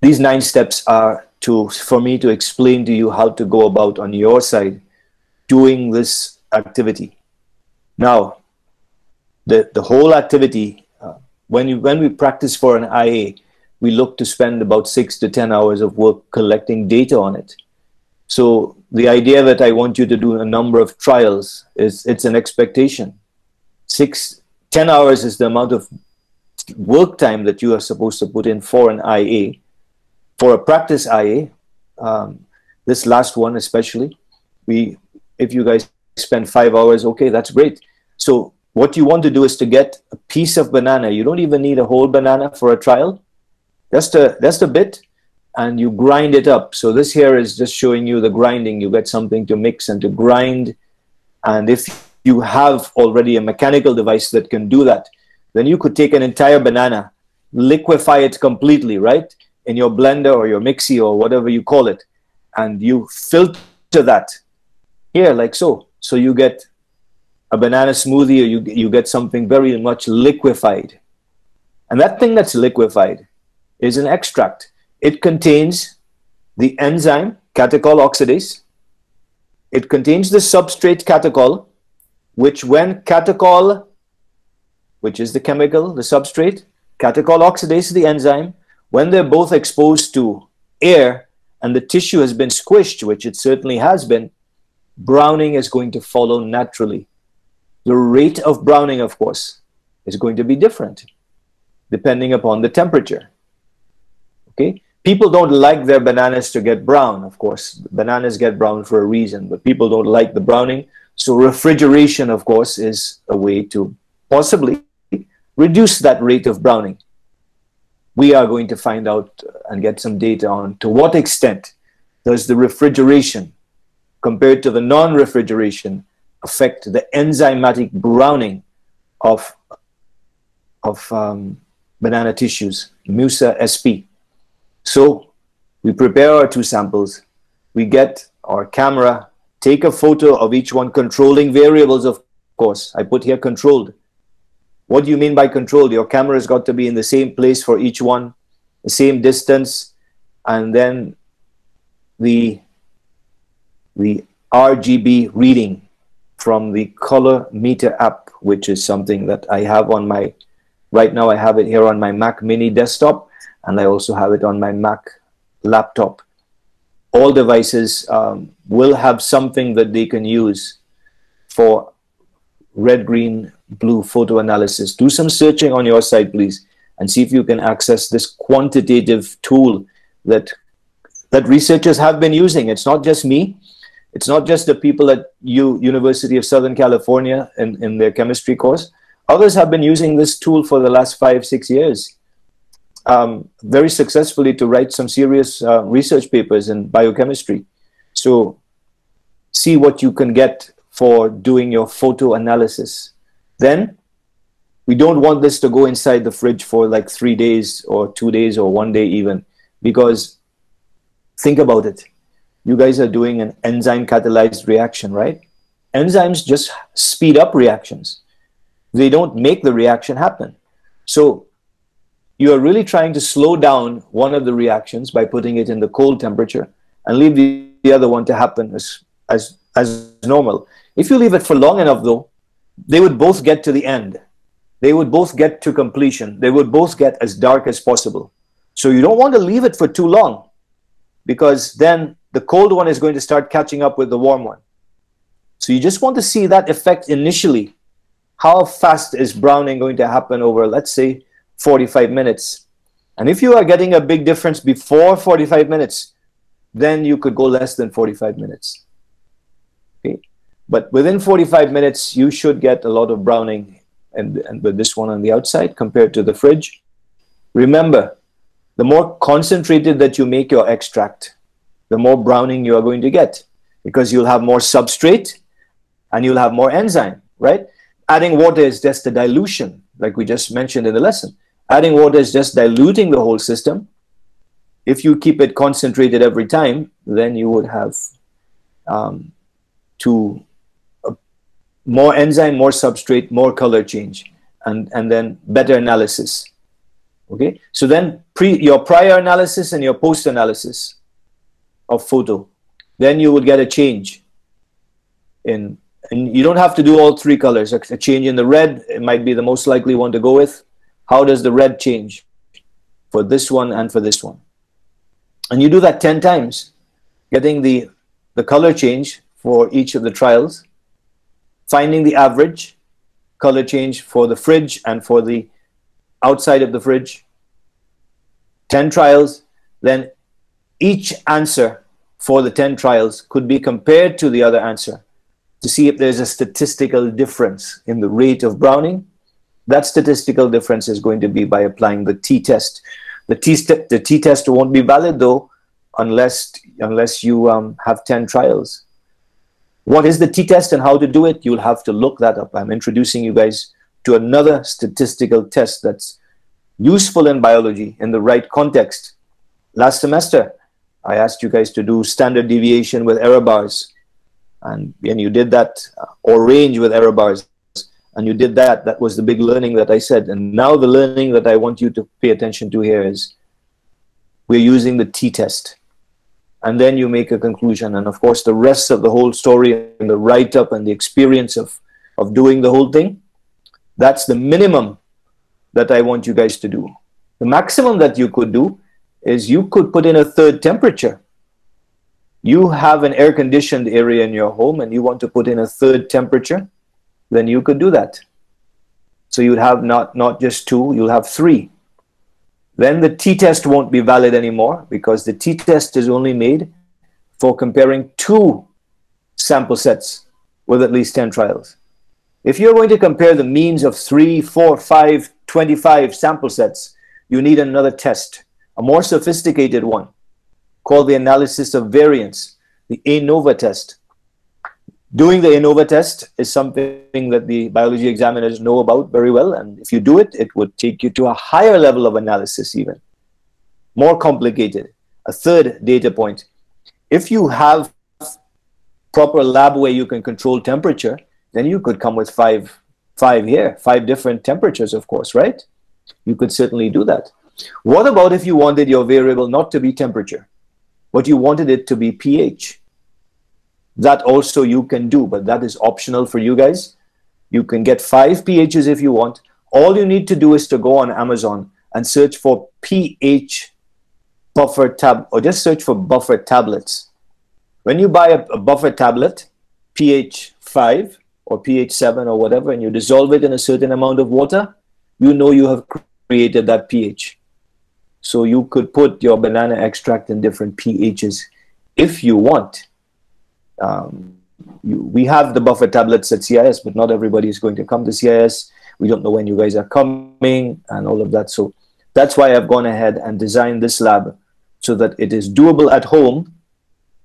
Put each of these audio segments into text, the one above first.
these nine steps are to for me to explain to you how to go about on your side doing this activity. Now, the, the whole activity, uh, when, you, when we practice for an IA, we look to spend about six to 10 hours of work collecting data on it. So the idea that I want you to do a number of trials is it's an expectation. Six, 10 hours is the amount of work time that you are supposed to put in for an IA. For a practice IA, um, this last one especially, we if you guys spend five hours, okay, that's great. So what you want to do is to get a piece of banana. You don't even need a whole banana for a trial. Just a, just a bit and you grind it up. So this here is just showing you the grinding. You get something to mix and to grind. And if you have already a mechanical device that can do that, then you could take an entire banana, liquefy it completely, right? In your blender or your mixie or whatever you call it. And you filter that here like so. So you get a banana smoothie or you, you get something very much liquefied. And that thing that's liquefied is an extract. It contains the enzyme catechol oxidase. It contains the substrate catechol, which when catechol, which is the chemical, the substrate, catechol oxidase the enzyme, when they're both exposed to air and the tissue has been squished, which it certainly has been, browning is going to follow naturally. The rate of browning, of course, is going to be different depending upon the temperature. Okay? People don't like their bananas to get brown, of course. Bananas get brown for a reason, but people don't like the browning. So refrigeration, of course, is a way to possibly reduce that rate of browning. We are going to find out and get some data on to what extent does the refrigeration compared to the non-refrigeration affect the enzymatic browning of, of um, banana tissues, Musa SP. So we prepare our two samples, we get our camera, take a photo of each one, controlling variables, of course. I put here controlled. What do you mean by controlled? Your camera has got to be in the same place for each one, the same distance, and then the the RGB reading from the color meter app, which is something that I have on my, right now I have it here on my Mac mini desktop, and I also have it on my Mac laptop. All devices um, will have something that they can use for red, green, blue photo analysis. Do some searching on your site, please, and see if you can access this quantitative tool that that researchers have been using. It's not just me. It's not just the people at U University of Southern California in, in their chemistry course. Others have been using this tool for the last five, six years um, very successfully to write some serious uh, research papers in biochemistry. So see what you can get for doing your photo analysis. Then we don't want this to go inside the fridge for like three days or two days or one day even because think about it you guys are doing an enzyme catalyzed reaction, right? Enzymes just speed up reactions. They don't make the reaction happen. So you are really trying to slow down one of the reactions by putting it in the cold temperature and leave the, the other one to happen as, as, as normal. If you leave it for long enough, though, they would both get to the end. They would both get to completion. They would both get as dark as possible. So you don't want to leave it for too long because then the cold one is going to start catching up with the warm one. So you just want to see that effect initially. How fast is browning going to happen over, let's say, 45 minutes? And if you are getting a big difference before 45 minutes, then you could go less than 45 minutes. But within 45 minutes, you should get a lot of browning and, and with this one on the outside compared to the fridge. Remember, the more concentrated that you make your extract, the more browning you are going to get because you'll have more substrate and you'll have more enzyme, right? Adding water is just a dilution, like we just mentioned in the lesson. Adding water is just diluting the whole system. If you keep it concentrated every time, then you would have um, uh, more enzyme, more substrate, more color change, and, and then better analysis. Okay, so then pre your prior analysis and your post analysis of photo, then you would get a change in, and you don't have to do all three colors. A change in the red, it might be the most likely one to go with. How does the red change for this one and for this one? And you do that 10 times, getting the, the color change for each of the trials, finding the average color change for the fridge and for the outside of the fridge, 10 trials, then each answer for the 10 trials could be compared to the other answer to see if there's a statistical difference in the rate of browning. That statistical difference is going to be by applying the t-test. The t-test won't be valid though unless unless you um, have 10 trials. What is the t-test and how to do it? You'll have to look that up. I'm introducing you guys to another statistical test that's useful in biology in the right context. Last semester, I asked you guys to do standard deviation with error bars. And, and you did that, uh, or range with error bars. And you did that. That was the big learning that I said. And now the learning that I want you to pay attention to here is we're using the t-test and then you make a conclusion. And of course the rest of the whole story and the write-up and the experience of of doing the whole thing that's the minimum that i want you guys to do. The maximum that you could do is you could put in a third temperature. You have an air conditioned area in your home and you want to put in a third temperature then you could do that. So you'd have not not just two you'll have three then the t-test won't be valid anymore because the t-test is only made for comparing two sample sets with at least 10 trials. If you're going to compare the means of three, four, five, 25 sample sets, you need another test, a more sophisticated one called the analysis of variance, the ANOVA test. Doing the ANOVA test is something that the biology examiners know about very well. And if you do it, it would take you to a higher level of analysis, even more complicated. A third data point. If you have proper lab where you can control temperature, then you could come with five, five here, five different temperatures, of course, right? You could certainly do that. What about if you wanted your variable not to be temperature, but you wanted it to be pH? That also you can do, but that is optional for you guys. You can get five pHs if you want. All you need to do is to go on Amazon and search for pH buffer tab, or just search for buffer tablets. When you buy a, a buffer tablet, pH 5 or pH 7 or whatever, and you dissolve it in a certain amount of water, you know you have created that pH. So you could put your banana extract in different pHs if you want. Um, you, we have the buffer tablets at CIS, but not everybody is going to come to CIS. We don't know when you guys are coming and all of that. So that's why I've gone ahead and designed this lab so that it is doable at home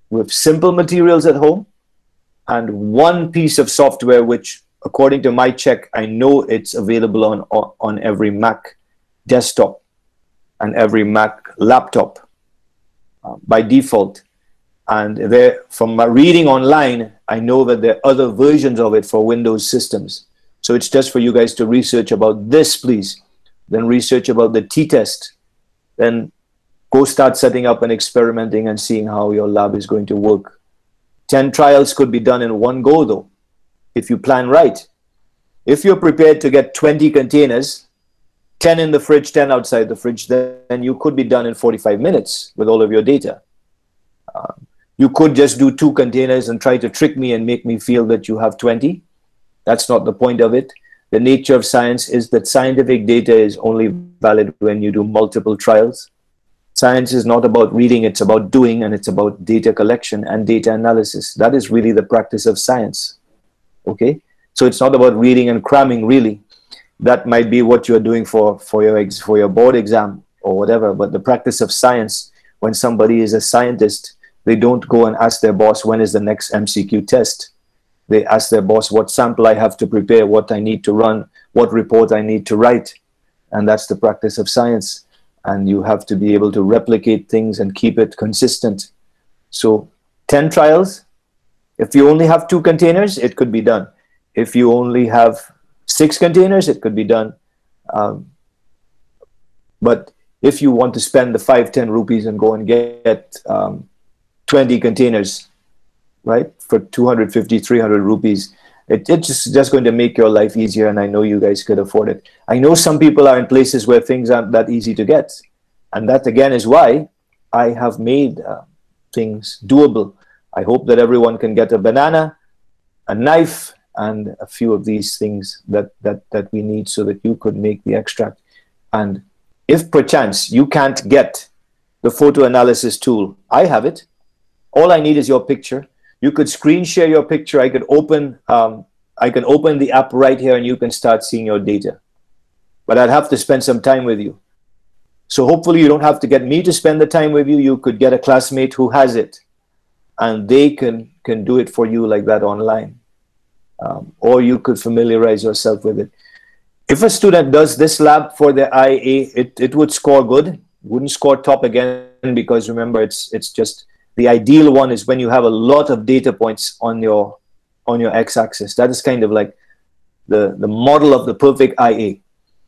with simple materials at home and one piece of software which according to my check i know it's available on on every mac desktop and every mac laptop uh, by default and there, from my reading online, I know that there are other versions of it for Windows systems. So it's just for you guys to research about this, please. Then research about the t-test. Then go start setting up and experimenting and seeing how your lab is going to work. 10 trials could be done in one go, though, if you plan right. If you're prepared to get 20 containers, 10 in the fridge, 10 outside the fridge, then you could be done in 45 minutes with all of your data. Um, you could just do two containers and try to trick me and make me feel that you have 20. That's not the point of it. The nature of science is that scientific data is only valid when you do multiple trials. Science is not about reading, it's about doing, and it's about data collection and data analysis. That is really the practice of science. Okay? So it's not about reading and cramming, really. That might be what you're doing for, for, your, ex, for your board exam or whatever, but the practice of science, when somebody is a scientist, they don't go and ask their boss when is the next MCQ test. They ask their boss what sample I have to prepare, what I need to run, what report I need to write. And that's the practice of science. And you have to be able to replicate things and keep it consistent. So 10 trials. If you only have two containers, it could be done. If you only have six containers, it could be done. Um, But if you want to spend the five, 10 rupees and go and get um, 20 containers, right, for 250, 300 rupees, it, it's just, going to make your life easier. And I know you guys could afford it. I know some people are in places where things aren't that easy to get. And that, again, is why I have made uh, things doable. I hope that everyone can get a banana, a knife, and a few of these things that, that, that we need so that you could make the extract. And if perchance you can't get the photo analysis tool, I have it. All I need is your picture. You could screen share your picture. I could open, um, I can open the app right here and you can start seeing your data. But I'd have to spend some time with you. So hopefully you don't have to get me to spend the time with you. You could get a classmate who has it and they can, can do it for you like that online. Um, or you could familiarize yourself with it if a student does this lab for the IA, it, it would score good. Wouldn't score top again because remember, it's it's just the ideal one is when you have a lot of data points on your on your x-axis. That is kind of like the the model of the perfect IA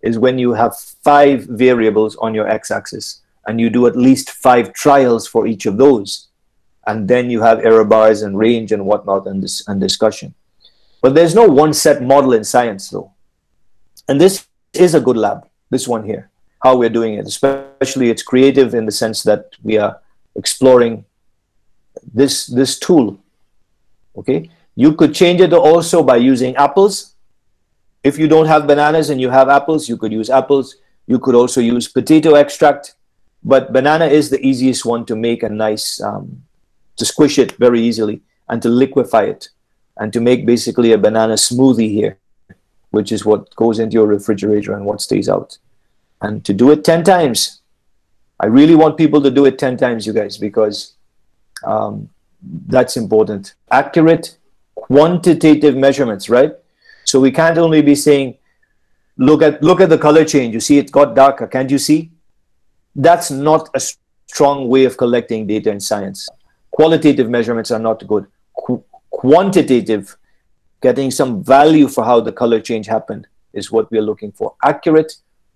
is when you have five variables on your x-axis and you do at least five trials for each of those, and then you have error bars and range and whatnot and this and discussion. But there's no one set model in science though and this is a good lab, this one here, how we're doing it. Especially it's creative in the sense that we are exploring this, this tool. Okay, you could change it also by using apples. If you don't have bananas and you have apples, you could use apples. You could also use potato extract, but banana is the easiest one to make a nice, um, to squish it very easily and to liquefy it and to make basically a banana smoothie here which is what goes into your refrigerator and what stays out. And to do it 10 times. I really want people to do it 10 times, you guys, because um, that's important. Accurate quantitative measurements, right? So we can't only be saying, look at look at the color change. You see it got darker. Can't you see? That's not a strong way of collecting data in science. Qualitative measurements are not good. Qu quantitative getting some value for how the color change happened is what we're looking for. Accurate,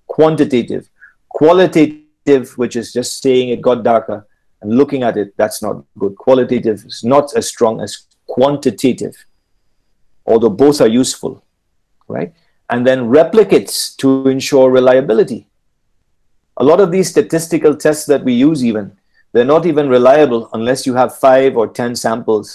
quantitative, qualitative, which is just saying it got darker and looking at it, that's not good. Qualitative is not as strong as quantitative, although both are useful, right? And then replicates to ensure reliability. A lot of these statistical tests that we use even, they're not even reliable unless you have five or 10 samples